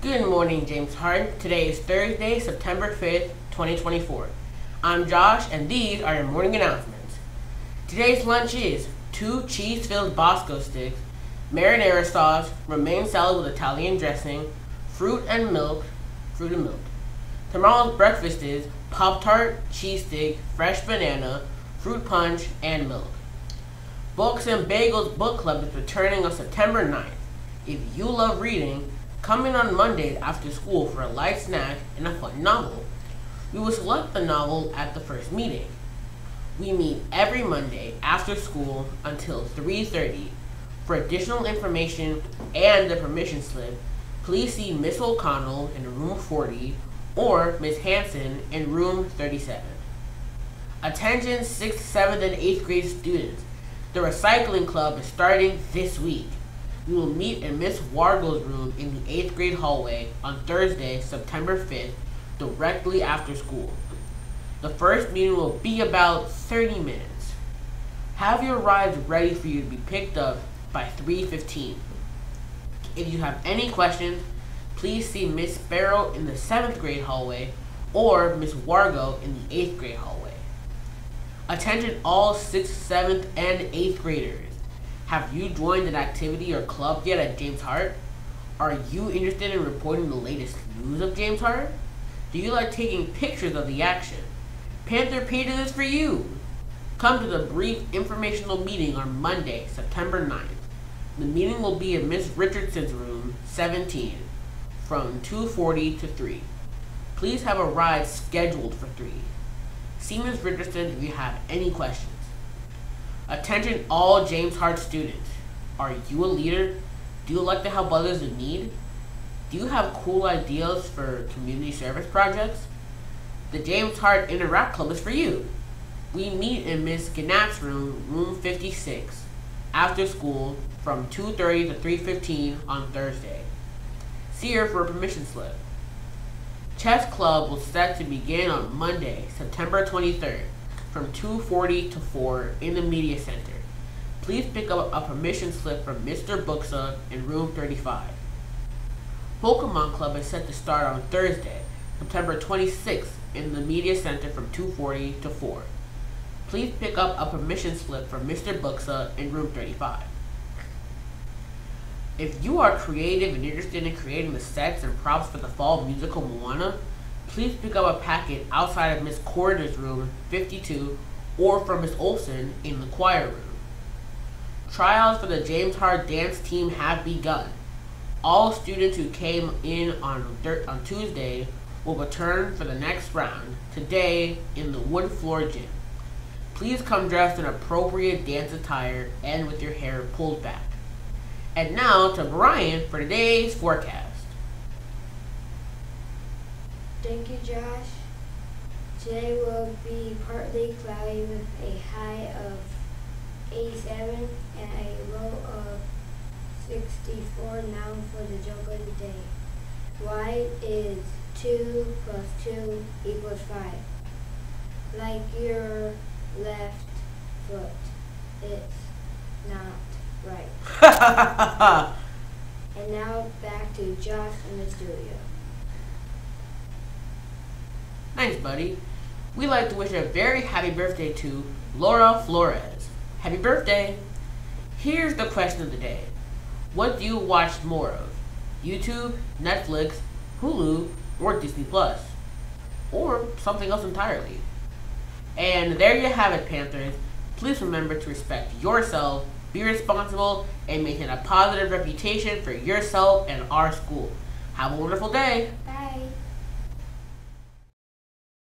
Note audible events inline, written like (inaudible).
Good morning, James Hart. Today is Thursday, September 5th, 2024. I'm Josh, and these are your morning announcements. Today's lunch is two cheese-filled Bosco sticks, marinara sauce, romaine salad with Italian dressing, fruit and milk, fruit and milk. Tomorrow's breakfast is Pop-Tart, cheese stick, fresh banana, fruit punch, and milk. Books and Bagels Book Club is returning on September 9th. If you love reading, come in on Mondays after school for a light snack and a fun novel. We will select the novel at the first meeting. We meet every Monday after school until 3.30. For additional information and the permission slip, please see Miss O'Connell in room 40 or Miss Hanson in room 37. Attention 6th, 7th, and 8th grade students. The recycling club is starting this week. We will meet in Miss Wargo's room in the 8th grade hallway on Thursday, September 5th, directly after school. The first meeting will be about 30 minutes. Have your rides ready for you to be picked up by 3.15. If you have any questions, please see Miss Sparrow in the 7th grade hallway or Miss Wargo in the 8th grade hallway. Attention all 6th, 7th, and 8th graders. Have you joined an activity or club yet at James Hart? Are you interested in reporting the latest news of James Hart? Do you like taking pictures of the action? Panther Pages is for you! Come to the brief informational meeting on Monday, September 9th. The meeting will be in Miss Richardson's room, 17, from 2.40 to 3. Please have a ride scheduled for 3. See Ms. Richardson if you have any questions. Attention all James Hart students. Are you a leader? Do you like to help others in need? Do you have cool ideas for community service projects? The James Hart Interact Club is for you. We meet in Miss Gannat's room, room 56, after school from 2.30 to 3.15 on Thursday. See her for a permission slip. Chess Club will set to begin on Monday, September 23rd, from 2.40 to 4 in the Media Center. Please pick up a permission slip from Mr. Buxa in room 35. Pokemon Club is set to start on Thursday, September 26th in the Media Center from 2.40 to 4. Please pick up a permission slip from Mr. Buxa in room 35. If you are creative and interested in creating the sets and props for the fall musical Moana, please pick up a packet outside of Miss Corder's room 52 or from Miss Olson in the choir room. Trials for the James Hart dance team have begun. All students who came in on, on Tuesday will return for the next round today in the wood floor gym. Please come dressed in appropriate dance attire and with your hair pulled back. And now to Brian for today's forecast. Thank you, Josh. Today will be partly cloudy with a high of 87 and a low of 64 now for the joke of the day. Why is 2 plus 2 equals 5. Like your left foot, it's not right. (laughs) and now back to Josh in the studio. Thanks, buddy. We'd like to wish a very happy birthday to Laura Flores. Happy birthday! Here's the question of the day. What do you watch more of? YouTube, Netflix, Hulu, or Disney Plus? Or something else entirely? And there you have it, Panthers. Please remember to respect yourself, be responsible, and maintain a positive reputation for yourself and our school. Have a wonderful day. Bye.